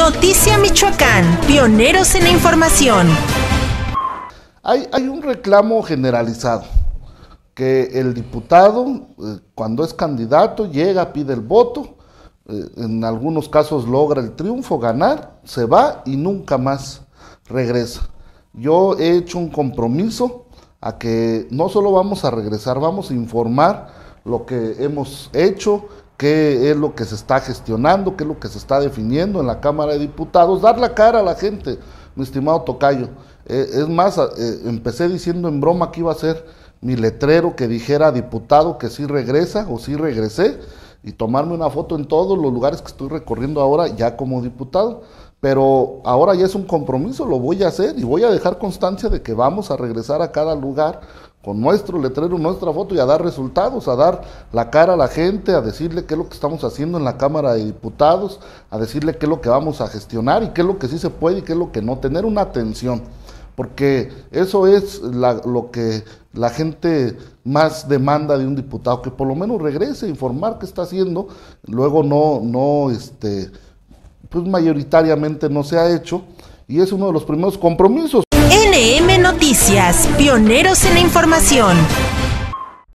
Noticia Michoacán, pioneros en la información. Hay, un reclamo generalizado, que el diputado, eh, cuando es candidato, llega, pide el voto, eh, en algunos casos logra el triunfo, ganar, se va y nunca más regresa. Yo he hecho un compromiso a que no solo vamos a regresar, vamos a informar lo que hemos hecho, qué es lo que se está gestionando, qué es lo que se está definiendo en la Cámara de Diputados, dar la cara a la gente, mi estimado Tocayo. Eh, es más, eh, empecé diciendo en broma que iba a ser mi letrero que dijera diputado que sí regresa o sí regresé y tomarme una foto en todos los lugares que estoy recorriendo ahora ya como diputado. Pero ahora ya es un compromiso, lo voy a hacer y voy a dejar constancia de que vamos a regresar a cada lugar con nuestro letrero, nuestra foto y a dar resultados, a dar la cara a la gente, a decirle qué es lo que estamos haciendo en la Cámara de Diputados, a decirle qué es lo que vamos a gestionar y qué es lo que sí se puede y qué es lo que no, tener una atención, porque eso es lo que la gente más demanda de un diputado, que por lo menos regrese a informar qué está haciendo, luego no, no, este, pues mayoritariamente no se ha hecho y es uno de los primeros compromisos. NM Noticias, pioneros en la información.